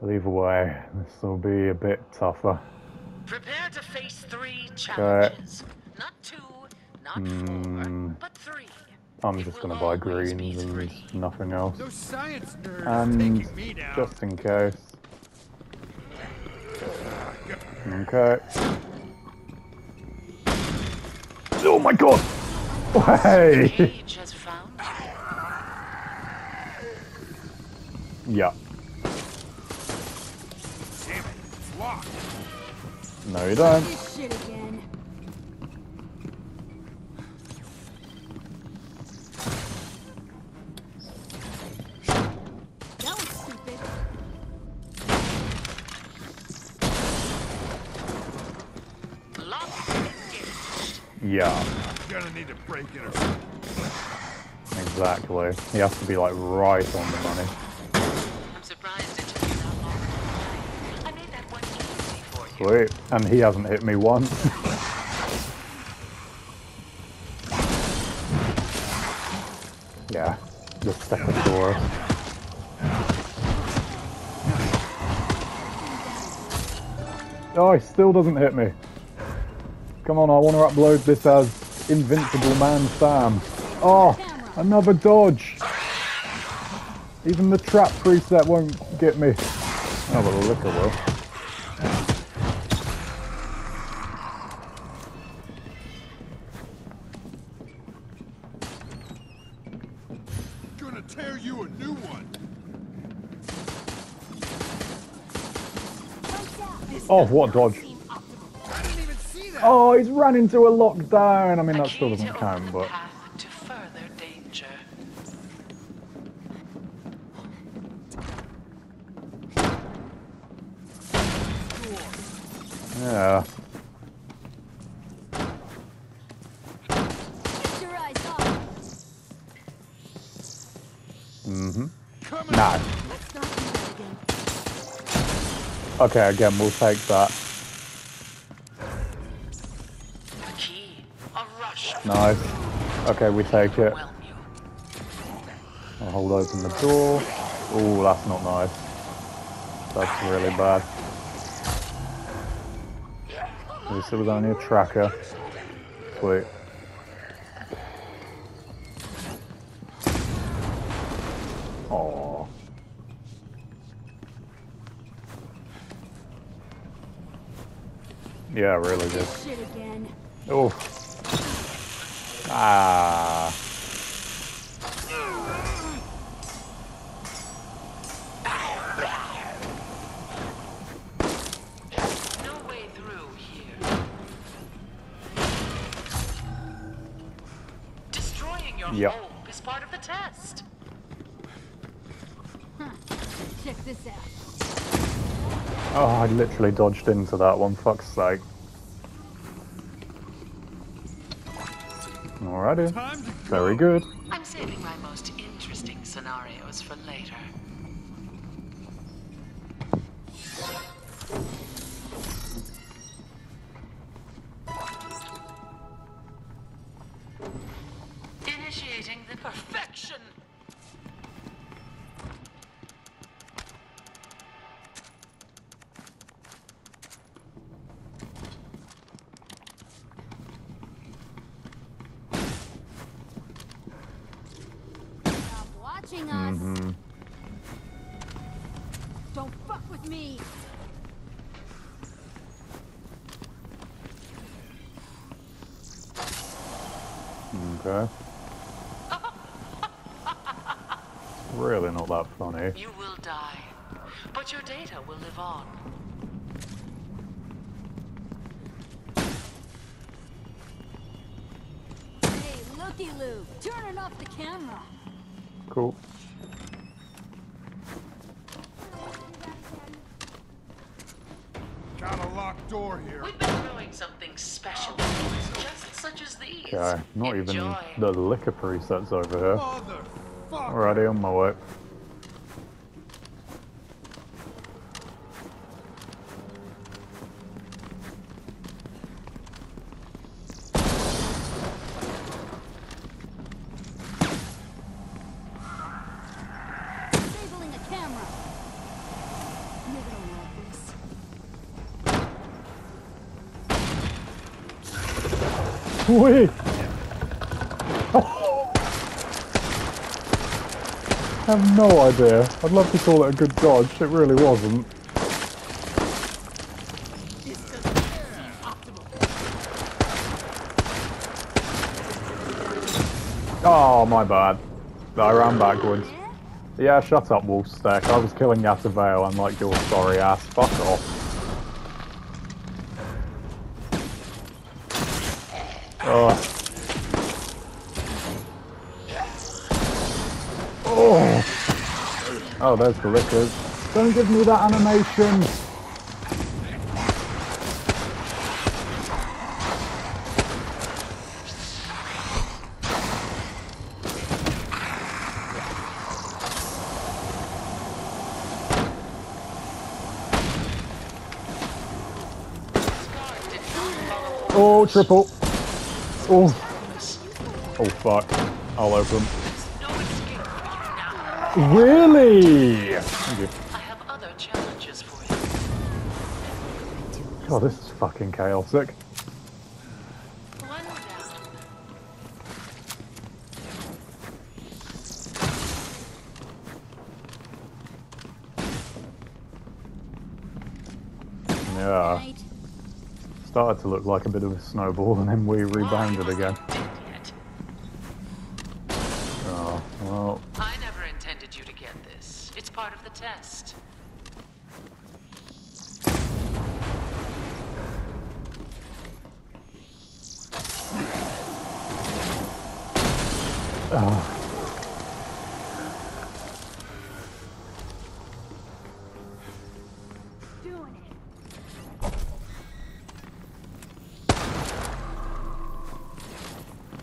But either way, this will be a bit tougher. Prepare to face three challenges. Not two, not Hmm. four, but three. I'm just gonna buy greens and nothing else. Those science nerds are And taking me down. just in case. Okay. Oh my god! Hey! Cage has found you. yeah. No, you don't. This shit again. That was stupid. Lock engaged. Yeah, Gonna need a break in or exactly. He has to be like right on the money. I'm surprised it took you that long. I made that one easy for you. Sweet. And he hasn't hit me once. yeah, just step the Stegosaurus. Oh, he still doesn't hit me. Come on, I want to upload this as Invincible Man Sam. Oh, another dodge. Even the trap preset won't get me. Oh, but the Licker will. Gonna tear you a new one. Oh, what a dodge. I didn't even see that. Oh, he's run into a lockdown. I mean, that still doesn't count, but path to further danger. yeah. Get your eyes off. Mm-hmm. Coming. No. Let's start from there again. Okay, again, we'll take that. Nice. Okay, we take it. I'll hold open the door. Oh, that's not nice. That's really bad. At least it was only a tracker. Sweet. Oh. Yeah, really good. This shit again. Oh. Ah. No way through here. Destroying your Yep. hope is part of the test. Check this out. Oh, I literally dodged into that one, fuck's sake. Alrighty. Time to Very good. I'm saving my most interesting scenarios for later. Initiating the perfection. Stop watching us. Mm-hmm. Don't fuck with me. Okay. Really not that funny. You will die, but your data will live on. Hey, looky Lou, turning off the camera. Cool. Got a locked door here. We've been growing something special, just such as these. Okay, not even the Licker presets over here. Motherfucker. Alrighty, on my way. Wait. Have no idea. I'd love to call it a good dodge. It really wasn't. Oh, my bad. I ran backwards. Yeah, shut up, Wolfstack. I was killing Yateveo unlike your sorry ass. Fuck off. Oh. There's the Lickers. Don't give me that animation. Scar did not follow Oh, triple. Oh. Oh, fuck. I'll open. Really? Thank you. I have other challenges for you. God, this is fucking chaotic. Yeah. Started to look like a bit of a snowball and then we rebounded again. It.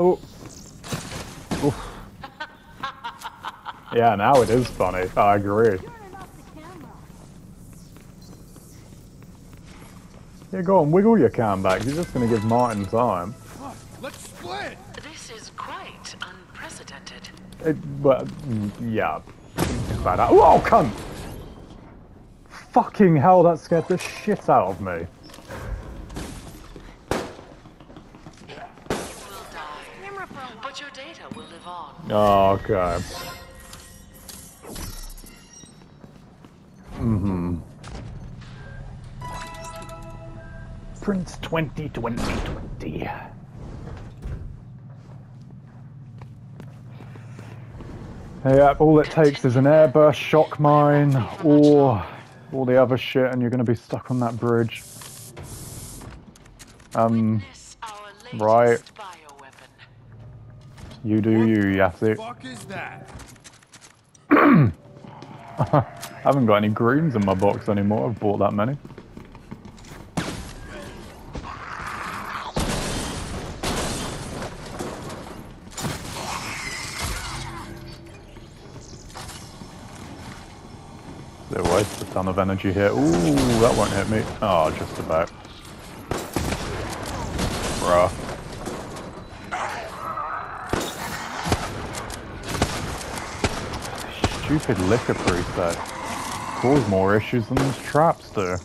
Oh. Oof. Yeah, now it is funny. I agree. Turning off the camera. Yeah, go on, wiggle your cam back. You're just going to give Martin time. Huh, let's split. This is quite unprecedented. It, well, mm, yeah. Bad. Oh, cunt! Fucking hell, that scared the shit out of me. You will die, Camera for Prince 20, 2020. Yeah, all it takes is an airburst, shock mine, or all the other shit, and you're going to be stuck on that bridge. Um, Witness our right. you do you, Yassi. Fuck is that? I haven't got any greens in my box anymore. I've bought that many. Ton of energy here. Ooh, that won't hit me. Oh, just about. Bruh. Stupid Licker preset. Cause more issues than these traps do.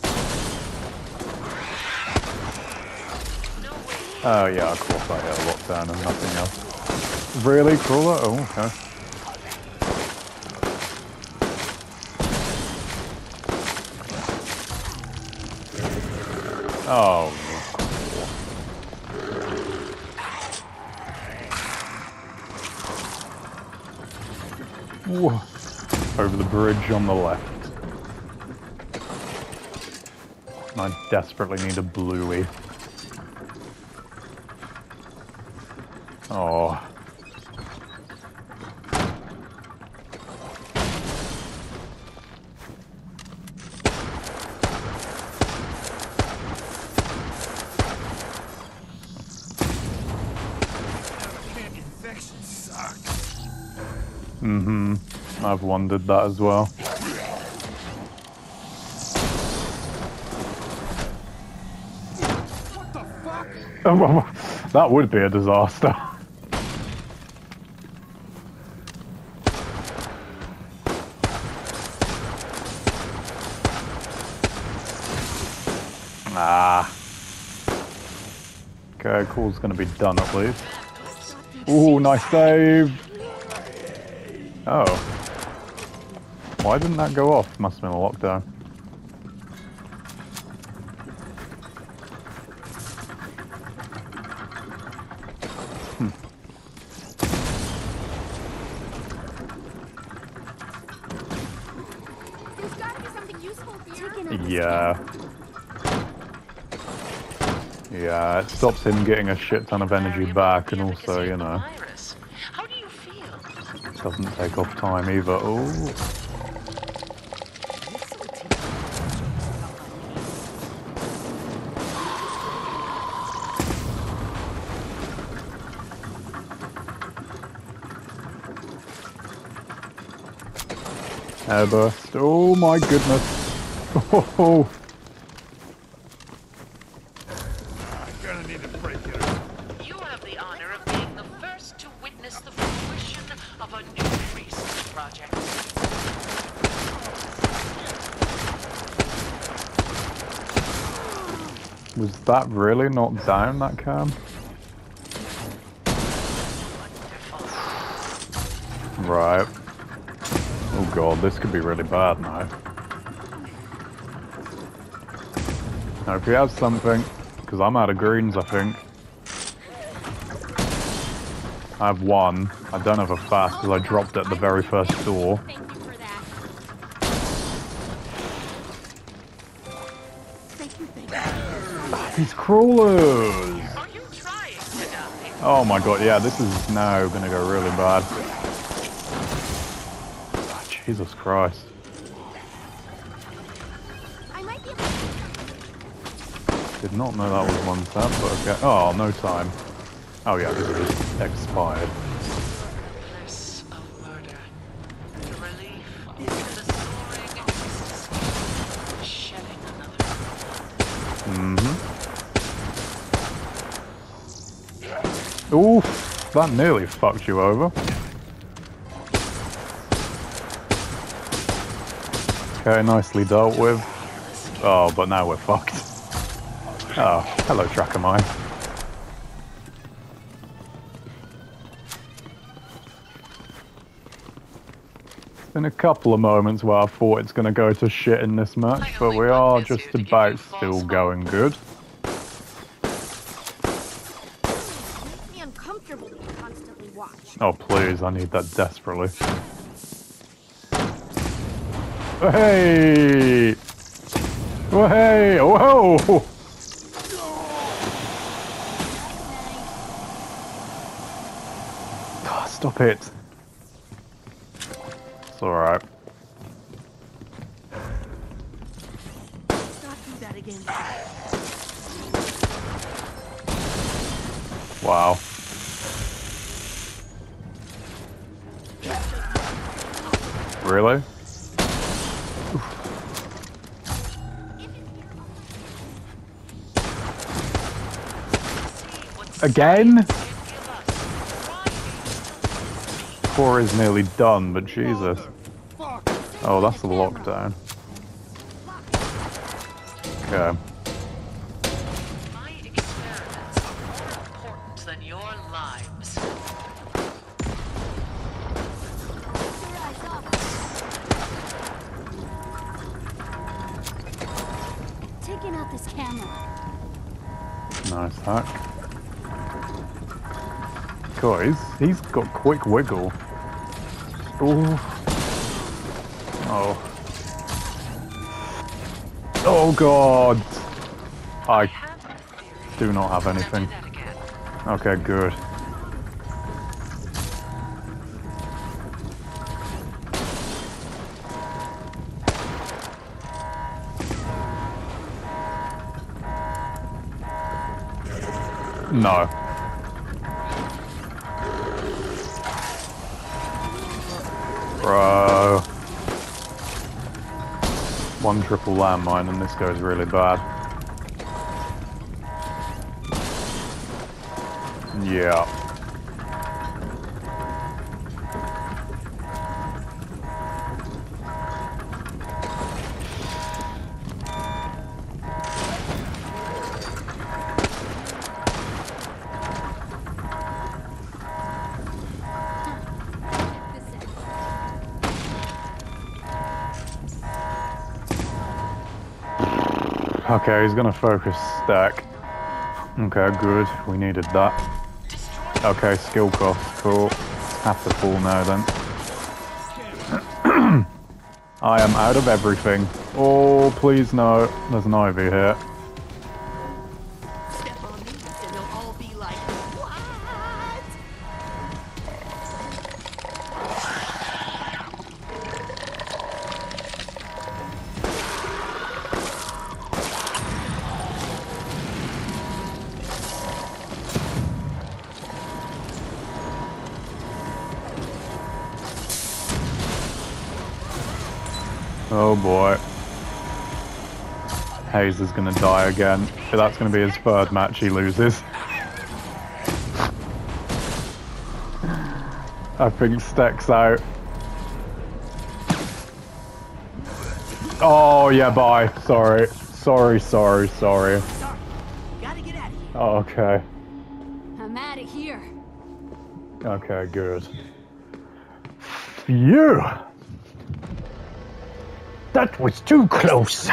Oh yeah, of course I hit a lockdown and nothing else. Really, crawler? Oh, okay. Oh, Whoa. Over the bridge on the left. I desperately need a bluey. Oh. I've wondered that as well. That would be a disaster. Ah. Okay, cool's gonna be done at least. Ooh, nice save! Oh. Why didn't that go off? Must have been a lockdown. There's gotta be something useful here. Yeah. Yeah, it stops him getting a shit ton of energy back and also, you know, Virus. How do you feel? doesn't take off time either. Oh, airburst. Oh my goodness. Oh, I'm gonna need to break it. You have the honor of being the first to witness the fruition of a new research project. was that really not down, that cam? Right. Oh god, this could be really bad now. Now if he has something, because I'm out of greens I think. I have one. I don't have a fast because I dropped at the very first door. Thank you for that. Thank you. These crawlers! Are you trying to die? Oh my god, yeah, this is now gonna go really bad. Jesus Christ. I might be able to Did not know that was one tap, but okay. Oh, no time. Oh yeah, this is just expired. Bliss of murder. The relief, the soaring ecstasy, shedding another. Mm-hmm. Oof, that nearly fucked you over. Okay, nicely dealt with. Oh, but now we're fucked. Oh, hello, tracker mine. It's Been a couple of moments where I thought it's going to go to shit in this match, but we are just about still going good. make me uncomfortable to constantly watch. Oh please, I need that desperately. Hey! Oh hey! Whoa! Ah, Stop it! It's alright. Not do that again. Wow. Really? Again? Four is nearly done, but Jesus. Oh, that's the lockdown. Okay. My experiments are more important than your lives. Your eyes off. Taking out this camera. Nice hack. He's got quick wiggle. Ooh. Oh. Oh god. I do not have anything. Okay, good. No. Bro. One triple landmine and this goes really bad. Yeah. Okay, he's gonna focus stack. Okay, good. We needed that. Okay, skill cost, cool. Have to fall now then. I am out of everything. Oh, please no. There's an ivy here. Oh boy. Hayes is gonna die again. That's gonna be his third match he loses. I think Steck's out. Oh yeah, bye. Sorry. Sorry, sorry, sorry. Sorry. Gotta get out of here. Oh, okay. I'm out of here. Okay, good. Phew! That was too close.